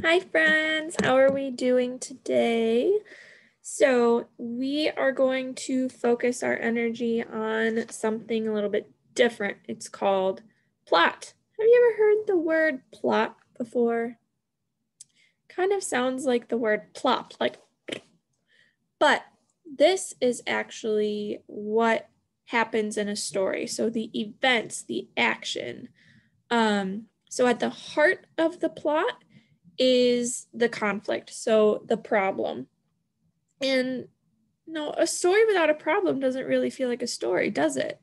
Hi, friends. How are we doing today? So, we are going to focus our energy on something a little bit different. It's called plot. Have you ever heard the word plot before? Kind of sounds like the word plop, like, but this is actually what happens in a story. So, the events, the action. Um, so, at the heart of the plot is the conflict, so the problem. And no, a story without a problem doesn't really feel like a story, does it?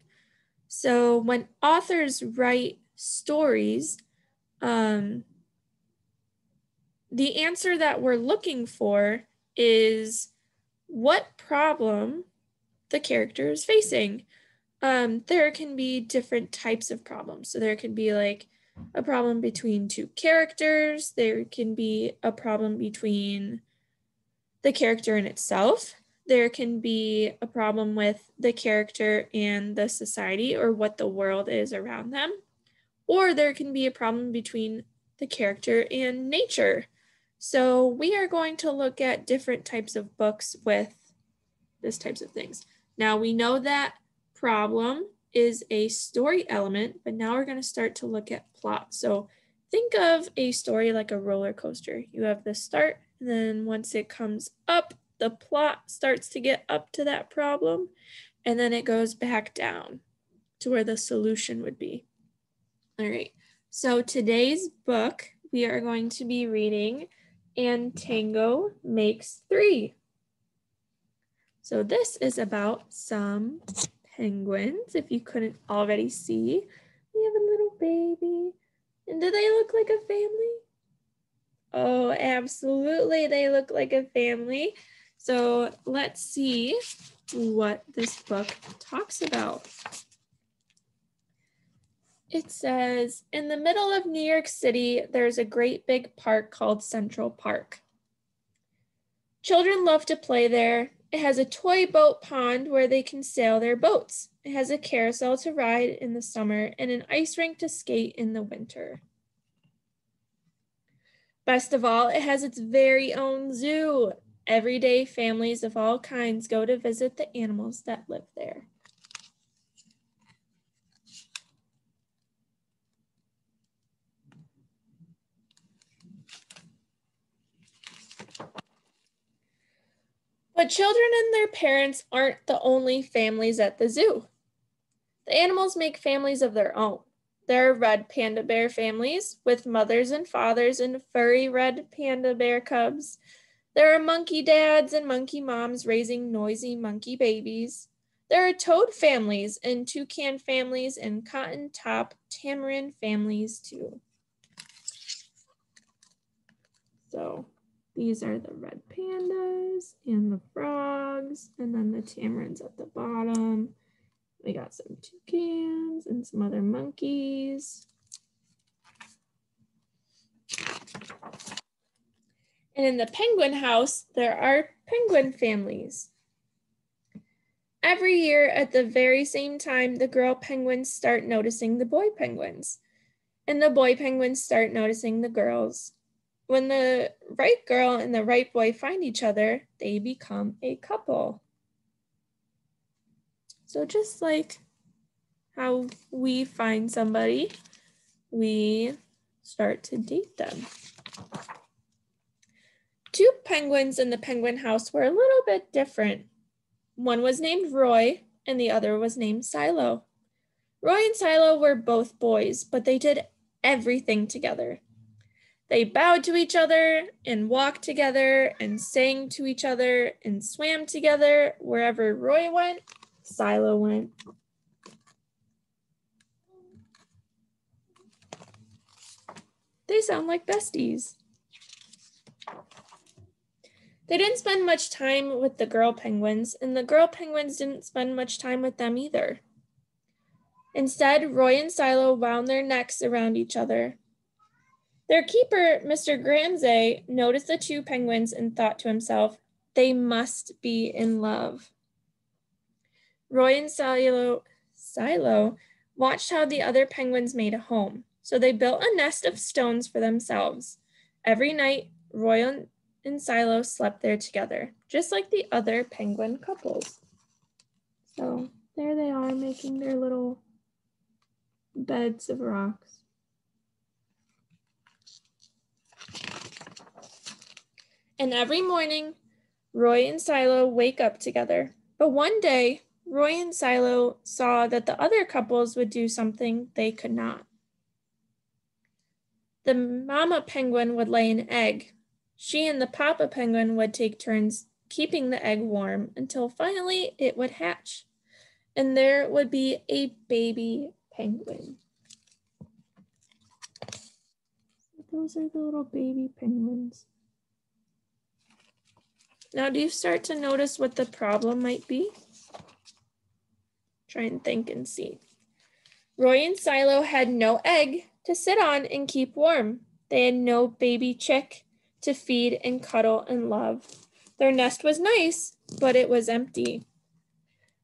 So when authors write stories, um, the answer that we're looking for is what problem the character is facing. Um, there can be different types of problems. So there can be like a problem between two characters. There can be a problem between the character in itself. There can be a problem with the character and the society or what the world is around them. Or there can be a problem between the character and nature. So we are going to look at different types of books with this types of things. Now we know that problem is a story element, but now we're going to start to look at plot. So think of a story like a roller coaster. You have the start, and then once it comes up, the plot starts to get up to that problem, and then it goes back down to where the solution would be. All right, so today's book, we are going to be reading And Tango Makes Three. So this is about some penguins, if you couldn't already see. We have a little baby. And do they look like a family? Oh, absolutely. They look like a family. So let's see what this book talks about. It says, in the middle of New York City, there's a great big park called Central Park. Children love to play there, it has a toy boat pond where they can sail their boats. It has a carousel to ride in the summer and an ice rink to skate in the winter. Best of all, it has its very own zoo. Every day, families of all kinds go to visit the animals that live there. But children and their parents aren't the only families at the zoo. The animals make families of their own. There are red panda bear families with mothers and fathers and furry red panda bear cubs. There are monkey dads and monkey moms raising noisy monkey babies. There are toad families and toucan families and cotton top tamarin families too. So these are the red pandas and the frogs, and then the tamarins at the bottom. We got some toucans and some other monkeys. And in the penguin house, there are penguin families. Every year at the very same time, the girl penguins start noticing the boy penguins, and the boy penguins start noticing the girls. When the right girl and the right boy find each other, they become a couple. So just like how we find somebody, we start to date them. Two penguins in the penguin house were a little bit different. One was named Roy and the other was named Silo. Roy and Silo were both boys, but they did everything together. They bowed to each other and walked together and sang to each other and swam together. Wherever Roy went, Silo went. They sound like besties. They didn't spend much time with the girl penguins, and the girl penguins didn't spend much time with them either. Instead, Roy and Silo wound their necks around each other their keeper, Mr. Gramzay, noticed the two penguins and thought to himself, they must be in love. Roy and Silo, Silo watched how the other penguins made a home. So they built a nest of stones for themselves. Every night, Roy and Silo slept there together, just like the other penguin couples. So there they are making their little beds of rocks. And every morning, Roy and Silo wake up together. But one day, Roy and Silo saw that the other couples would do something they could not. The mama penguin would lay an egg. She and the papa penguin would take turns keeping the egg warm until finally it would hatch. And there would be a baby penguin. Those are the little baby penguins. Now, do you start to notice what the problem might be? Try and think and see. Roy and Silo had no egg to sit on and keep warm. They had no baby chick to feed and cuddle and love. Their nest was nice, but it was empty.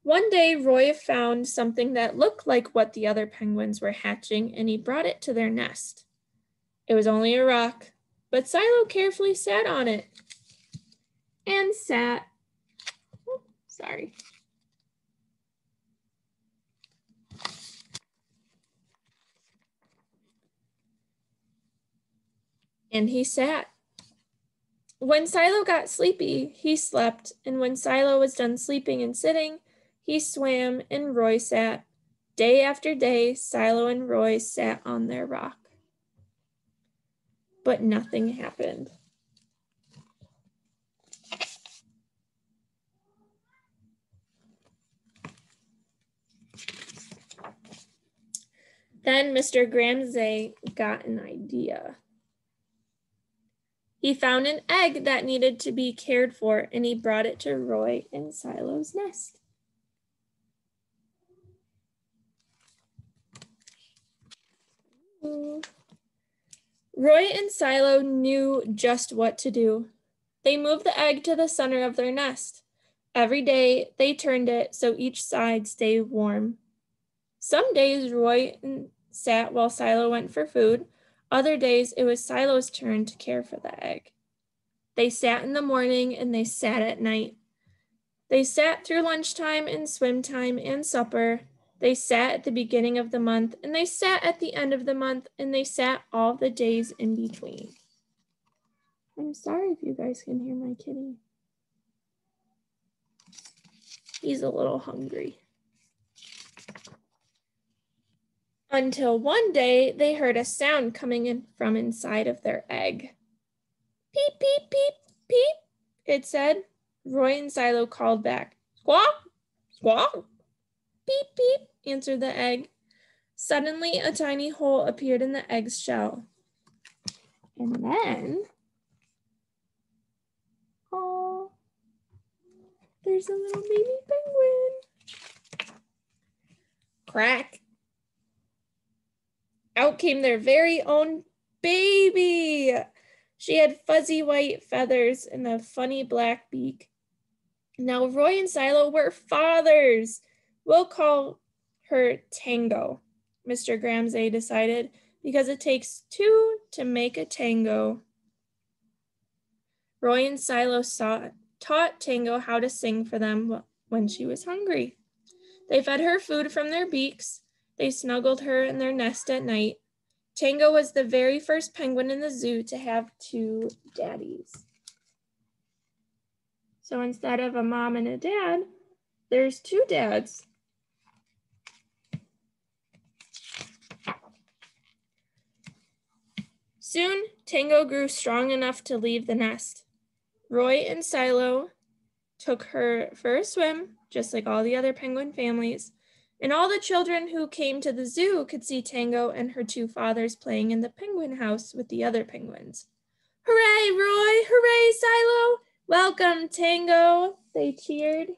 One day, Roy found something that looked like what the other penguins were hatching, and he brought it to their nest. It was only a rock, but Silo carefully sat on it and sat. Oh, sorry. And he sat. When Silo got sleepy, he slept, and when Silo was done sleeping and sitting, he swam and Roy sat. Day after day, Silo and Roy sat on their rock. But nothing happened. Then Mr. Gramzay got an idea. He found an egg that needed to be cared for and he brought it to Roy in Silo's nest. Roy and Silo knew just what to do. They moved the egg to the center of their nest. Every day they turned it so each side stayed warm. Some days Roy sat while Silo went for food. Other days, it was Silo's turn to care for the egg. They sat in the morning and they sat at night. They sat through lunchtime and swim time and supper. They sat at the beginning of the month and they sat at the end of the month and they sat all the days in between. I'm sorry if you guys can hear my kitty. He's a little hungry. Until one day they heard a sound coming in from inside of their egg. Peep, peep, peep, peep, it said. Roy and Silo called back. Squawk, squawk. Peep, peep, answered the egg. Suddenly, a tiny hole appeared in the egg's shell. And then, oh, there's a little baby penguin. Crack, out came their very own baby. She had fuzzy white feathers and a funny black beak. Now, Roy and Silo were fathers. We'll call her Tango, Mr. Gramzay decided, because it takes two to make a tango. Roy and Silo saw, taught Tango how to sing for them when she was hungry. They fed her food from their beaks they snuggled her in their nest at night. Tango was the very first penguin in the zoo to have two daddies. So instead of a mom and a dad, there's two dads. Soon, Tango grew strong enough to leave the nest. Roy and Silo took her for a swim, just like all the other penguin families, and all the children who came to the zoo could see Tango and her two fathers playing in the penguin house with the other penguins. Hooray, Roy! Hooray, Silo! Welcome, Tango! They cheered.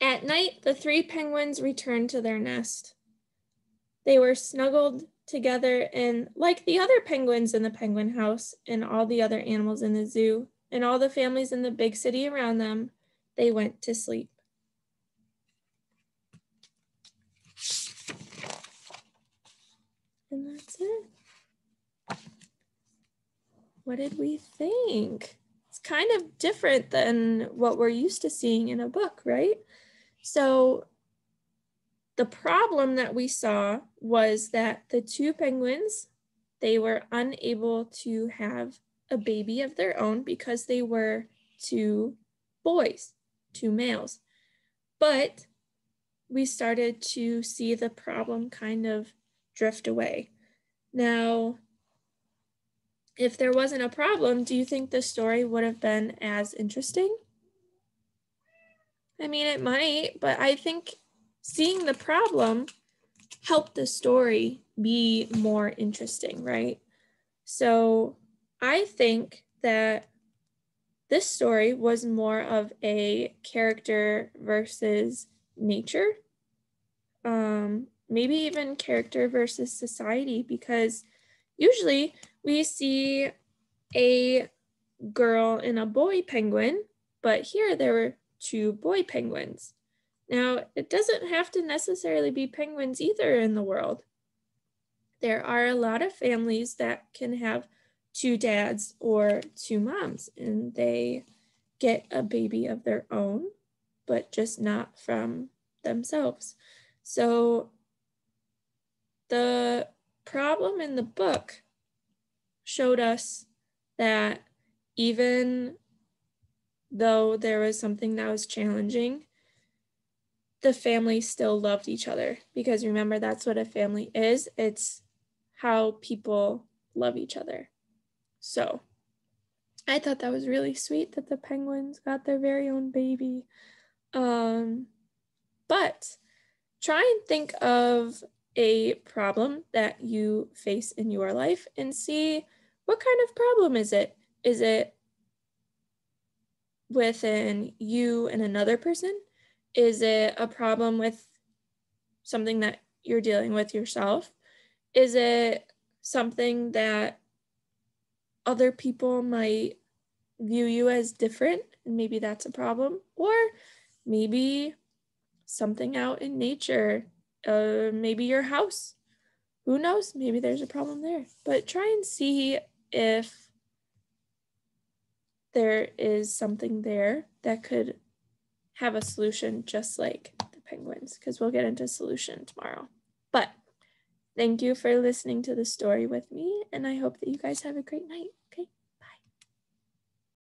At night, the three penguins returned to their nest. They were snuggled together and like the other penguins in the penguin house and all the other animals in the zoo and all the families in the big city around them, they went to sleep. And that's it. What did we think? It's kind of different than what we're used to seeing in a book, right? So the problem that we saw was that the two penguins, they were unable to have a baby of their own because they were two boys, two males. But we started to see the problem kind of drift away. Now, if there wasn't a problem, do you think the story would have been as interesting? I mean, it might, but I think seeing the problem helped the story be more interesting, right? So I think that this story was more of a character versus nature. Um, maybe even character versus society, because usually we see a girl and a boy penguin, but here there were two boy penguins. Now, it doesn't have to necessarily be penguins either in the world. There are a lot of families that can have two dads or two moms, and they get a baby of their own, but just not from themselves. So, the problem in the book showed us that even though there was something that was challenging, the family still loved each other because remember that's what a family is. It's how people love each other. So i thought that was really sweet that the penguins got their very own baby. Um but try and think of a problem that you face in your life and see what kind of problem is it. Is it within you and another person is it a problem with something that you're dealing with yourself? Is it something that other people might view you as different and maybe that's a problem? Or maybe something out in nature, uh, maybe your house. Who knows? Maybe there's a problem there. But try and see if there is something there that could have a solution just like the penguins, because we'll get into solution tomorrow. But thank you for listening to the story with me, and I hope that you guys have a great night.